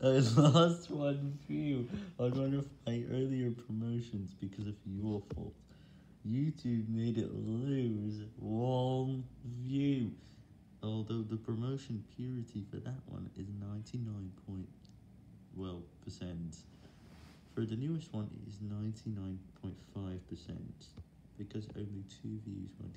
I lost one view on one of my earlier promotions because of your fault. YouTube made it lose one view, although the promotion purity for that one is 99 point, well, percent. For the newest one, it is 99.5%, because only two views were.